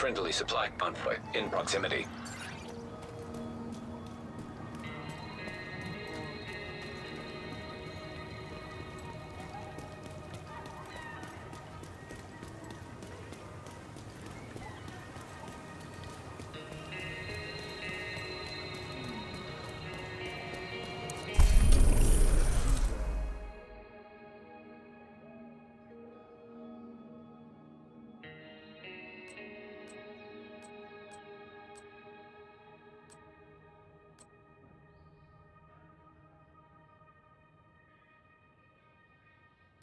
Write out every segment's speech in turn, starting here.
Friendly supply convoy in proximity.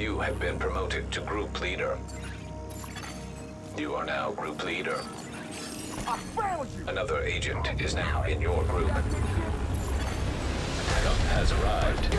You have been promoted to group leader. You are now group leader. Another agent is now in your group. Backup has arrived.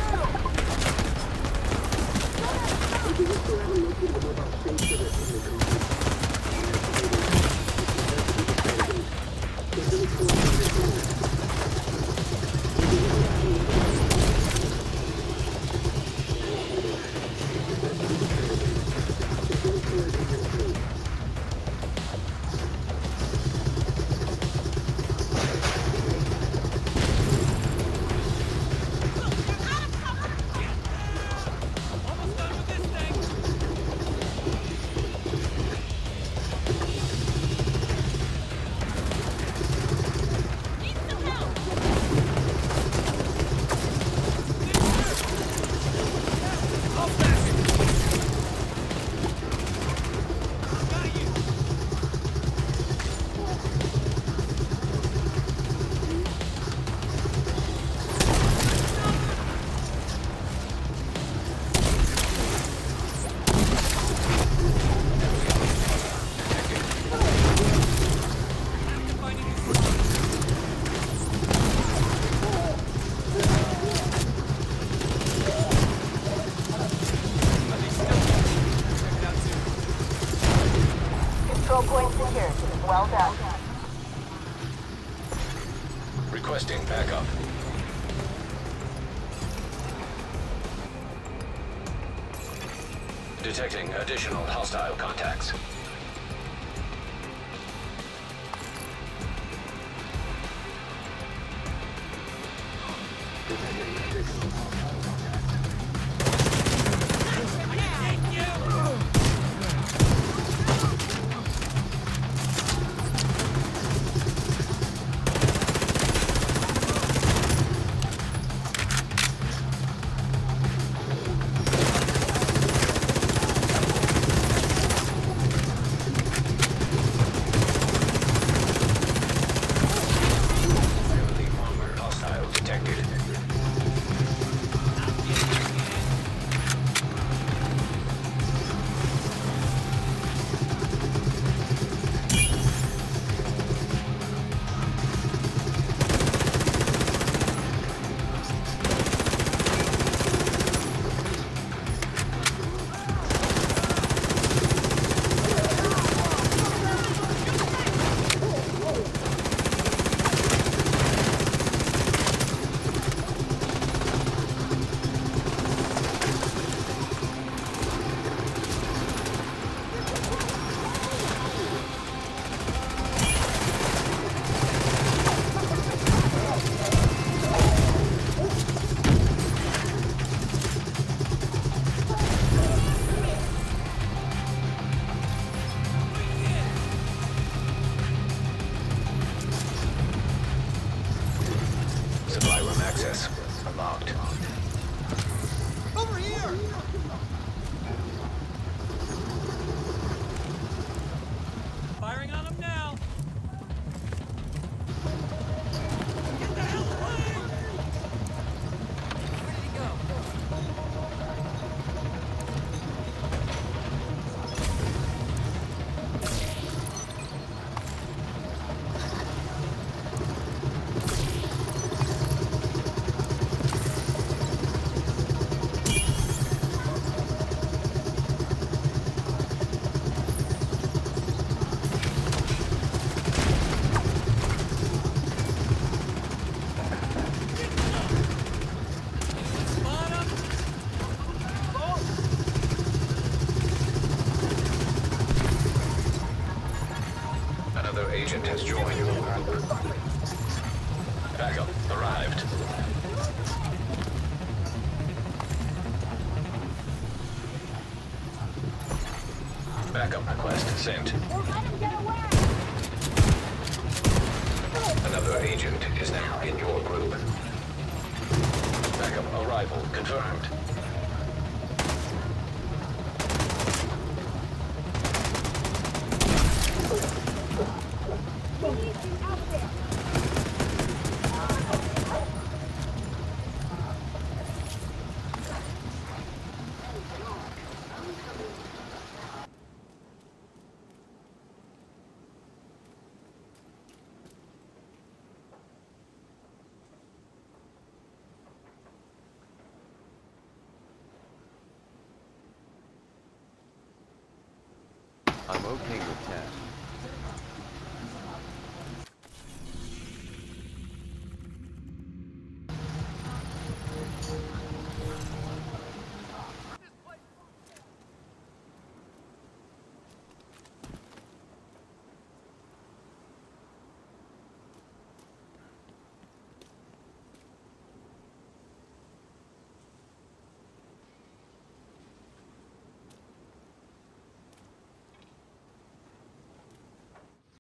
Requesting backup. Detecting additional hostile contacts. Agent has joined. Backup arrived. Backup request sent. Another agent is now in your group. Backup arrival confirmed. I'm okay with 10.